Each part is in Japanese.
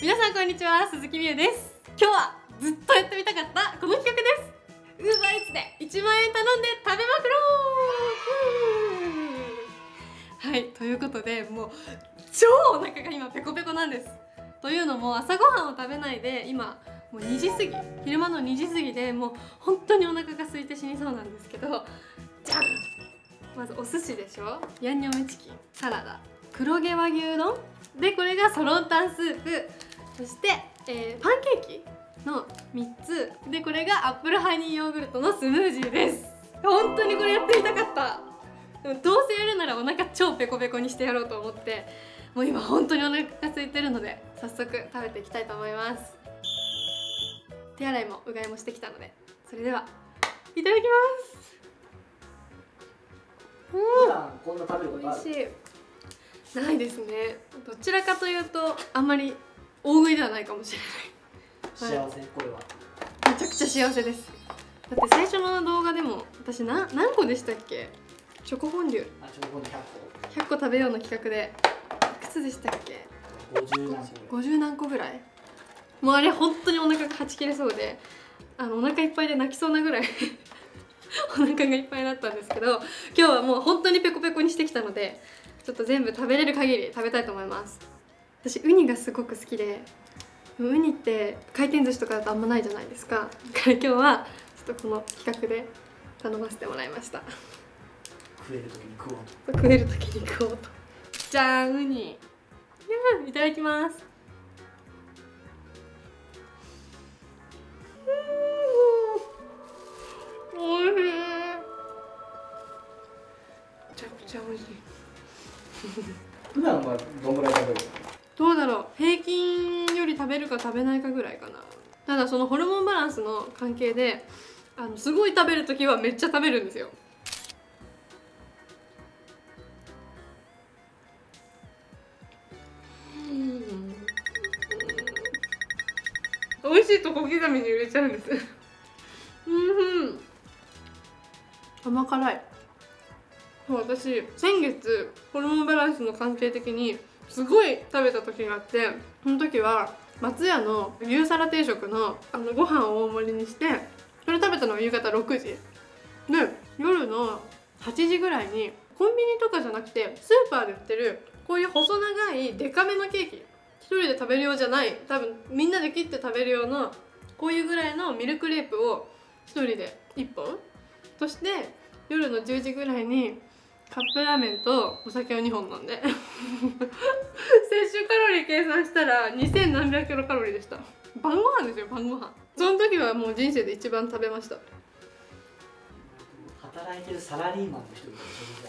皆さんこんにちは鈴木美優です。今日はずっとやってみたかったこの企画です。ウーバーイーツで1万円頼んで食べまくろう。はいということでもう超お腹が今ペコペコなんです。というのも朝ごはんを食べないで今もう2時過ぎ昼間の2時過ぎでもう本当にお腹が空いて死にそうなんですけどじゃん。まずお寿司でしょ？ヤンニョムチキンサラダ黒毛和牛丼。でこれがソロンタンスープ。そして、えー、パンケーキの3つ。でこれがアップルハニーヨーグルトのスムージーです。本当にこれやってみたかった。でもどうせやるならお腹超ペコペコにしてやろうと思って。もう今本当にお腹が空いてるので早速食べていきたいと思います。手洗いもうがいもしてきたので。それではいただきます。普段こんな食べることある？美味しい。ないですね。どちらかというとあんまり大食いではないかもしれない。幸せこれは。めちゃくちゃ幸せです。だって最初の動画でも私な何個でしたっけ？チョコフォンデュあちょうど100 100個。食べようの企画でいくつでしたっけ？個50何個ぐらい。50何個ぐらい。もうあれ本当にお腹がはち切れそうであのお腹いっぱいで泣きそうなぐらい。お腹がいっぱいだったんですけど今日はもう本当にペコペコにしてきたのでちょっと全部食べれる限り食べたいと思います私ウニがすごく好きでウニって回転寿司とかだとあんまないじゃないですか。だから今日はちょっとこの企画で頼ませてもらいました。食える時に食おうと。食える時に食おうと。じゃーんウニ。いただきます。うーん。おいしい。めちゃくちゃ美味しい。普段はどんぐらい食べるどうだろう。平均より食べるか食べないかぐらいかな。ただそのホルモンバランスの関係であのすごい食べる時はめっちゃ食べるんですよ。うん。美味しいと小刻みに入れちゃうんです。うん甘辛い。そう私先月ホルモンバランスの関係的にすごい食べた時があってその時は松屋の牛皿定食のあのご飯を大盛りにしてそれ食べたのが夕方6時。で夜の8時ぐらいにコンビニとかじゃなくてスーパーで売ってるこういう細長いデカめのケーキ。一人で食べるようじゃない。多分みんなで切って食べるようなこういうぐらいのミルクレープを一人で1本。そして夜の10時ぐらいにカップラーメンとお酒を2本飲んで。摂取カロリー計算したら2000何百キロカロリーでした。晩ご飯ですよ晩ご飯。その時はもう人生で一番食べました。働いてるサラリーマンの人みた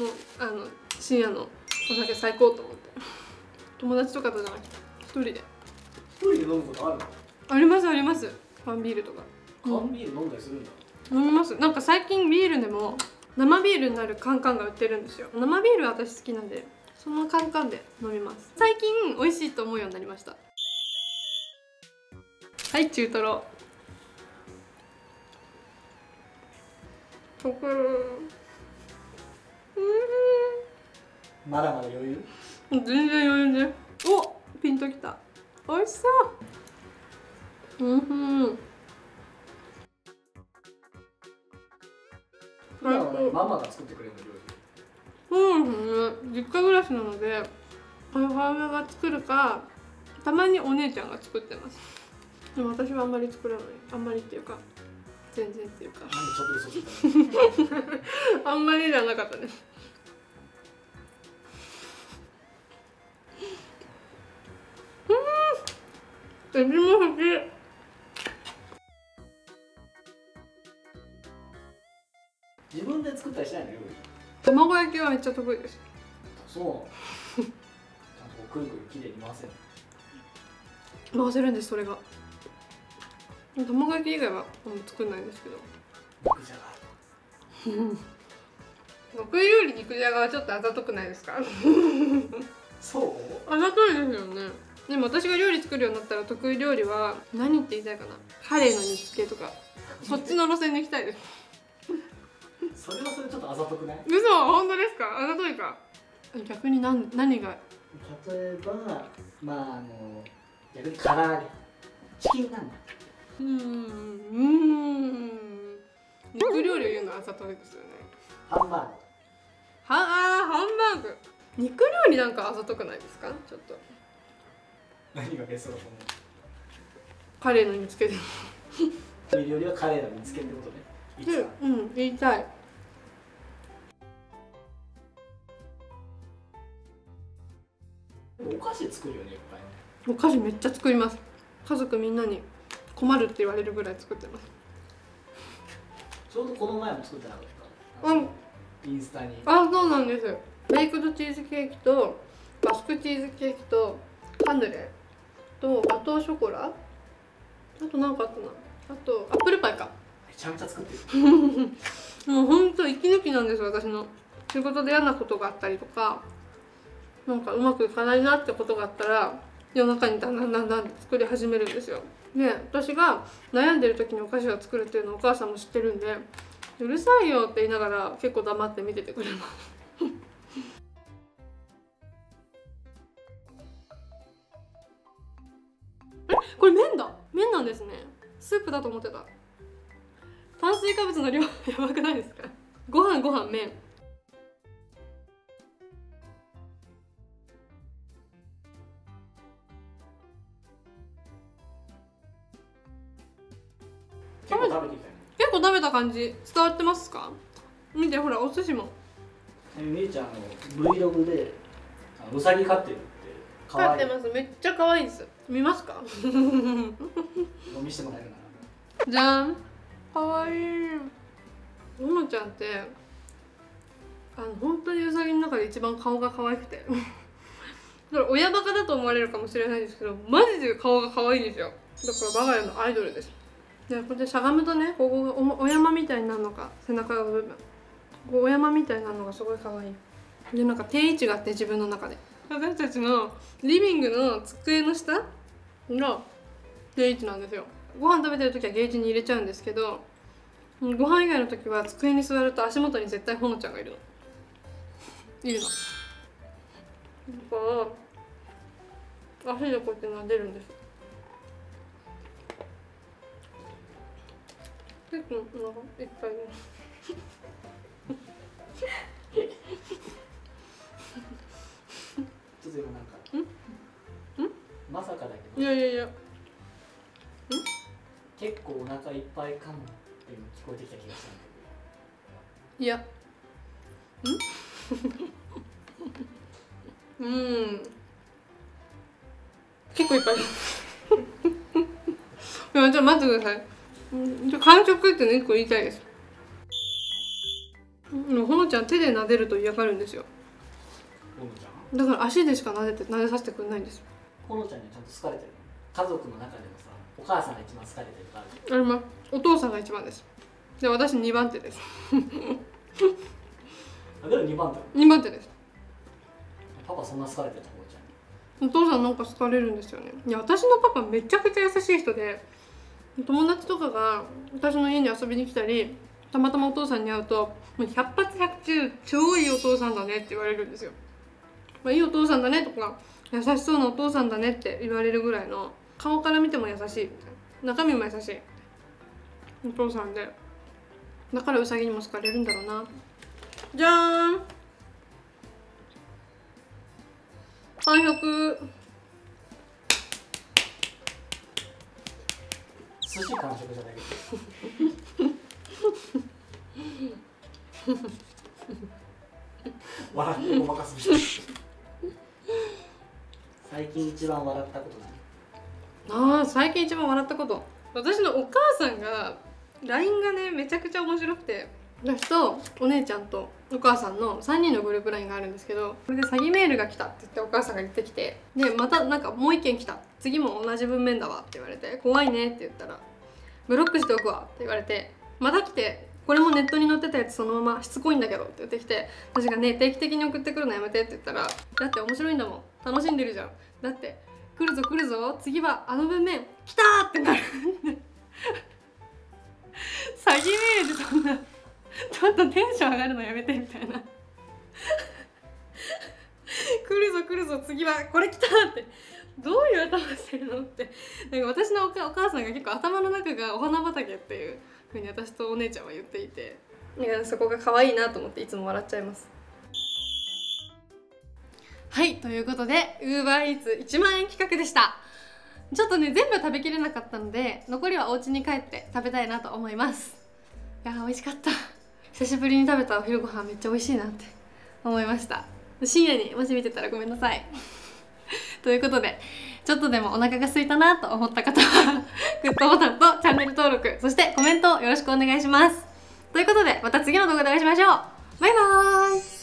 い？もうあの深夜のお酒最高と思って。友達とかとじゃなくて一人で。一人で飲むことあるの？ありますあります。缶ビールとか。缶ビール飲んだりするんだ？飲みます。なんか最近ビールでも生ビールになるカンカンが売ってるんですよ。生ビールは私好きなんでそのカンカンで飲みます。最近美味しいと思うようになりました。はい中トロ。まだまだ余裕？うん全然余裕でおピンときた。美味しそう。うん普段はねママが作ってくれるの料理。そうですね実家暮らしなので母親が作るかたまにお姉ちゃんが作ってます。でも私はあんまり作らない。あんまりっていうか全然っていうか。あんまりじゃなかったです。うん。エビも好き卵焼きはめっちゃ得意です。そう。ちゃんとくるくるきれいに回せる。回せるんですそれが。卵焼き以外は作んないんですけど。肉じゃが。得意料理肉じゃがはちょっとあざとくないですか？そう？あざといですよね。でも私が料理作るようになったら得意料理は何って言いたいかな。カレーの煮付けとか。そっちの路線に行きたいですそれはそれちょっとあざとくない？嘘本当ですか？あざといか？逆に何何が？例えばまああの逆に唐揚げチキン南うーんうーん。肉料理を言うのはあざといですよね。蛮ハンバーグ。はあーハンバーグ。肉料理なんかあざとくないですか？ちょっと。何がベストだとカレーの煮つけで思う 料理はカレーの煮つけってことね。うん言いたいお菓子作るよねいっぱいお菓子めっちゃ作ります。家族みんなに困るって言われるぐらい作ってます。ちょうどこの前も作ってなかった？うん。インスタに。あそうなんです。ベイクドチーズケーキとバスクチーズケーキとカヌレとガトーショコラ。あと何かあったな。あとアップルパイか。めちゃめちゃ作ってる。もうほんと息抜きなんです私の。仕事で嫌なことがあったりとかなんかうまくいかないなってことがあったら夜中にだんだんだんだん作り始めるんですよ。で私が悩んでる時にお菓子を作るっていうのをお母さんも知ってるんでうるさいよって言いながら結構黙って見ててくれます。えこれ麺だ。麺なんですね。スープだと思ってた。炭水化物の量 やばくないですか？ご飯ご飯麺。結構食べてきた結構食べた感じ。伝わってますか？見てほらお寿司も。えみーちゃんの Vlog でうさぎ飼ってるって可飼ってます。めっちゃ可愛いです。見ますか？の見せてもらえるな。らじゃん。可愛いももちゃんってあの本当にうさぎの中で一番顔が可愛くて。これ親バカだと思われるかもしれないですけどマジで顔が可愛いんですよ。だから我が家のアイドルですでこれでしゃがむとねここがお山みたいになるのか背中の部分ここお山みたいになるのがすごい可愛い。でなんか定位置があって自分の中で。私たちのリビングの机の下が定位置なんですよ。ご飯食べてる時はゲージに入れちゃうんですけどうんご飯以外の時は机に座ると足元に絶対ほのちゃんがいるの。いるの。だから足でこうやって撫でるんです結構お腹いっぱいですちょっと今なん。かん。まさかだけどいやいやいやん。結構お腹いっぱいかもっていうの聞こえてきた気がしたん。だけどいやん。うん。結構いっぱいいやじゃあ待ってください完食っていうの1個言いたいです。ほのちゃん手で撫でると嫌がるんですよ。けどほのちゃん？だから足でしか撫でて撫でさせてくれないんです。ほのちゃんにはちゃんと好かれてる。の家族の中でもさお母さんが一番好かれてるとかあるじありますお父さんが一番です。で私2番手です。あでも2番だよ2番手です。パパそんな好かれてるのほのちゃん。にお父さんなんか好かれるんですよね。いや私のパパめちゃくちゃ優しい人で友達とかが私の家に遊びに来たりたまたまお父さんに会うと「もう百発百中超いいお父さんだね」って言われるんですよ。まあ、いいお父さんだねとか優しそうなお父さんだねって言われるぐらいの顔から見ても優しい中身も優しいお父さんでだからウサギにも好かれるんだろうな。じゃーん。完食寿司完食じゃないけど。笑ってごまかす最近一番笑ったこと何？あー最近一番笑ったこと。私のお母さんが LINE がねめちゃくちゃ面白くて私とお姉ちゃんとお母さんの3人のグループ LINE があるんですけどこれで詐欺メールが来たって言ってお母さんが言ってきてでまたなんかもう一件来た。次も同じ文面だわ。って言われて怖いねって言ったらブロックしておくわ。って言われてまた来てこれもネットに載ってたやつそのまましつこいんだけど。って言ってきて私がね定期的に送ってくるのやめてって言ったらだって面白いんだもん。楽しんでるじゃん。だって来るぞ来るぞ。次はあの文面来たってなる 詐欺メールそんなっとテンション上がるのやめてみたいな。来るぞ来るぞ次はこれ来たって。どういう頭してるのって。なんか私のお母お母さんが結構頭の中がお花畑っていうふうに私とお姉ちゃんは言っていて。だからそこが可愛いなと思っていつも笑っちゃいます。はいということで UberEats1 万円企画でした。ちょっとね全部食べきれなかったので残りはお家に帰って食べたいなと思います。いやー美味しかった。久しぶりに食べたお昼ご飯めっちゃ美味しいなって思いました。深夜にもし見てたらごめんなさい。ということでちょっとでもお腹が空いたなと思った方はグッドボタンとチャンネル登録そしてコメントよろしくお願いします。ということでまた次の動画でお会いしましょう。バイバーイ。